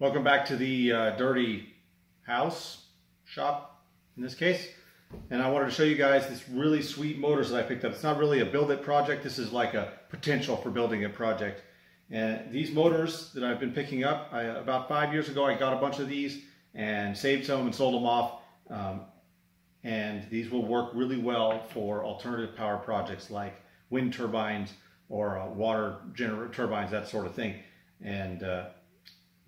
Welcome back to the uh, dirty house shop in this case. And I wanted to show you guys this really sweet motors that I picked up. It's not really a build it project. This is like a potential for building a project. And these motors that I've been picking up, I, about five years ago, I got a bunch of these and saved some and sold them off. Um, and these will work really well for alternative power projects like wind turbines or uh, water turbines, that sort of thing. And uh,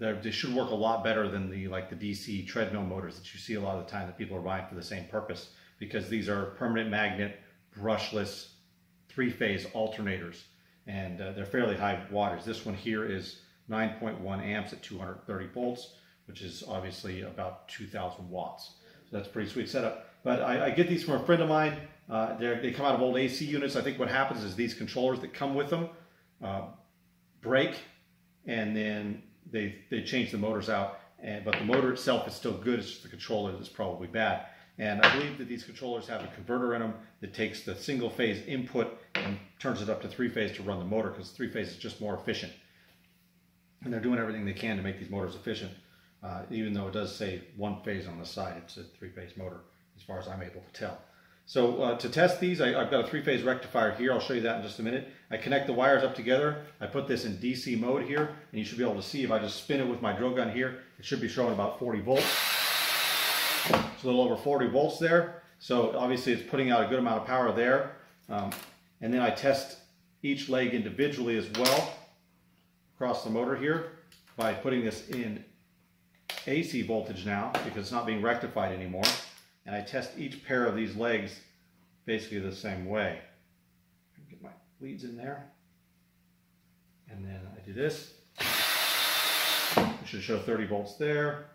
they should work a lot better than the like the DC treadmill motors that you see a lot of the time that people are buying for the same purpose because these are permanent magnet brushless three-phase alternators and uh, they're fairly high wattage. This one here is 9.1 amps at 230 volts, which is obviously about 2,000 watts. So that's pretty sweet setup. But I, I, get these from a friend of mine. Uh, they come out of old AC units. I think what happens is these controllers that come with them uh, break and then they they change the motors out, and but the motor itself is still good. It's just the controller that's probably bad. And I believe that these controllers have a converter in them that takes the single phase input and turns it up to three phase to run the motor because three phase is just more efficient. And they're doing everything they can to make these motors efficient, uh, even though it does say one phase on the side. It's a three phase motor as far as I'm able to tell. So uh, to test these, I, have got a three-phase rectifier here. I'll show you that in just a minute. I connect the wires up together. I put this in DC mode here, and you should be able to see if I just spin it with my drill gun here, it should be showing about 40 volts. It's a little over 40 volts there. So obviously it's putting out a good amount of power there. Um, and then I test each leg individually as well across the motor here by putting this in AC voltage now because it's not being rectified anymore and I test each pair of these legs basically the same way. Get my leads in there. And then I do this. It should show 30 volts there.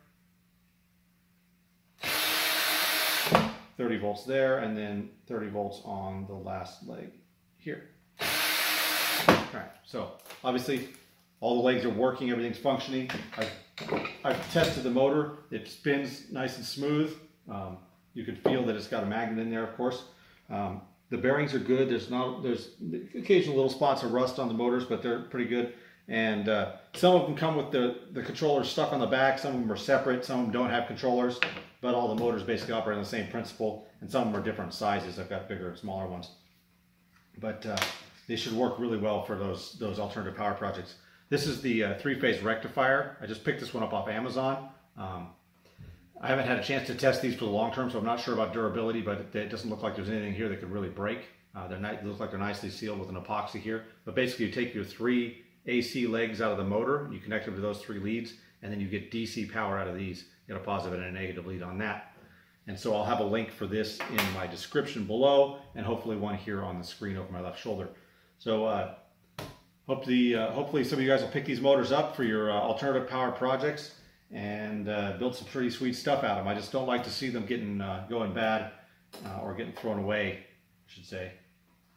30 volts there, and then 30 volts on the last leg here. All right, so obviously all the legs are working, everything's functioning. I've, I've tested the motor, it spins nice and smooth. Um, you can feel that it's got a magnet in there, of course. Um, the bearings are good. There's not there's occasional little spots of rust on the motors, but they're pretty good. And uh, some of them come with the, the controllers stuck on the back. Some of them are separate. Some of them don't have controllers, but all the motors basically operate on the same principle. And some of them are different sizes. I've got bigger and smaller ones. But uh, they should work really well for those, those alternative power projects. This is the uh, three-phase rectifier. I just picked this one up off Amazon. Um, I haven't had a chance to test these for the long term, so I'm not sure about durability, but it doesn't look like there's anything here that could really break. Uh, they're nice, look like they're nicely sealed with an epoxy here. But basically, you take your three AC legs out of the motor, you connect them to those three leads, and then you get DC power out of these. You get a positive and a negative lead on that. And so I'll have a link for this in my description below, and hopefully one here on the screen over my left shoulder. So uh, hope the, uh, hopefully some of you guys will pick these motors up for your uh, alternative power projects and uh, build some pretty sweet stuff out of them. I just don't like to see them getting uh, going bad uh, or getting thrown away, I should say.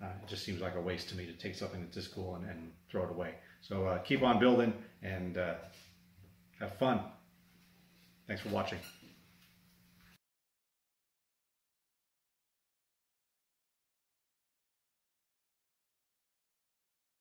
Uh, it just seems like a waste to me to take something that's this cool and, and throw it away. So uh, keep on building and uh, have fun. Thanks for watching.